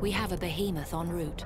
We have a behemoth en route.